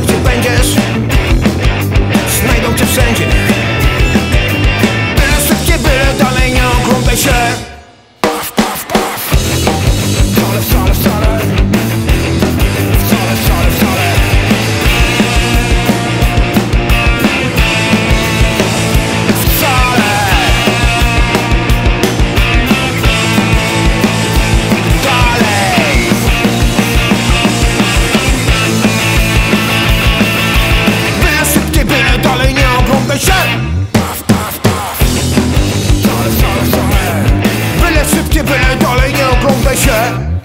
gdzie będziesz Byle szybkie, byle dalej, nie oglądaj się!